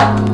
you.